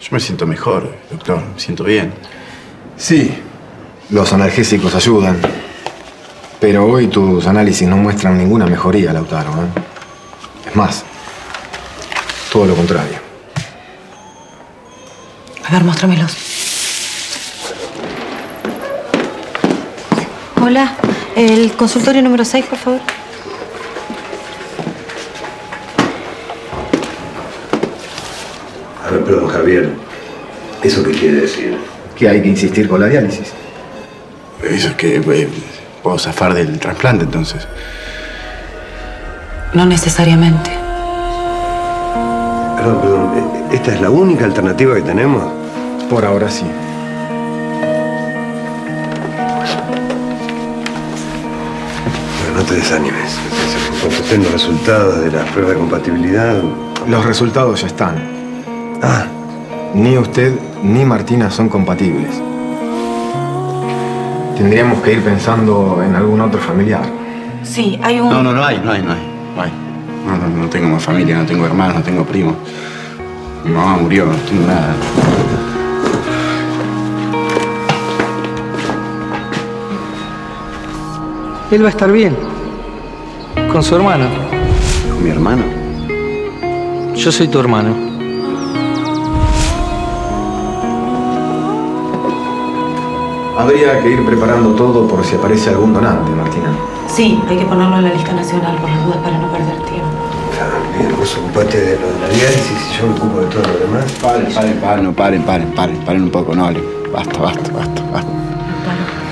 Yo me siento mejor, doctor. Me siento bien. Sí, los analgésicos ayudan. Pero hoy tus análisis no muestran ninguna mejoría, Lautaro. ¿eh? Es más, todo lo contrario. A ver, muéstramelos. Hola, el consultorio número 6, por favor. A ver, perdón, Javier. ¿Eso qué quiere decir? Que hay que insistir con la diálisis. Eso es que eh, puedo zafar del trasplante, entonces. No necesariamente. Perdón, perdón. ¿e- ¿Esta es la única alternativa que tenemos? Por ahora sí. Pero no te desanimes. En cuanto estén los resultados de las pruebas de compatibilidad... Los resultados ya están. Ah, Ni usted ni Martina son compatibles. Tendríamos que ir pensando en algún otro familiar. Sí, hay un... No, no, no hay, no hay, no hay. No, hay. no, no, no tengo más familia, no tengo hermanos, no tengo primos. Mi mamá murió, no tengo nada. Él va a estar bien. Con su hermano. ¿Con mi hermano? Yo soy tu hermano. Habría que ir preparando todo por si aparece algún donante, Martina. Sí, hay que ponerlo en la lista nacional por las dudas para no perder tiempo. claro, bien. Vos ocupate de lo de la diálisis y yo me ocupo de todo lo demás. Paren, paren, paren, no, paren, paren, paren, paren un poco, no, basta, basta, basta, basta.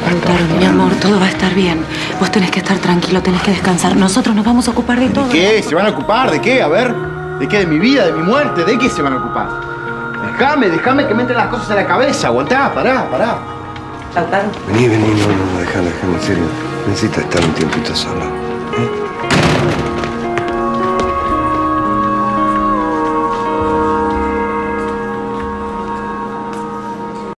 Lautaro, mi amor, todo va a estar bien. Vos tenés que estar tranquilo, tenés que descansar. Nosotros nos vamos a ocupar de todo. ¿De qué? ¿Se van a ocupar? ¿De qué? A ver. ¿De qué? ¿De mi vida? ¿De mi muerte? ¿De qué se van a ocupar? Déjame, déjame que me entren las cosas en la cabeza. Aguantá, pará, pará. Vení, vení, no, no, no, déjame, déjame, en serio. Estar un tiempito solo.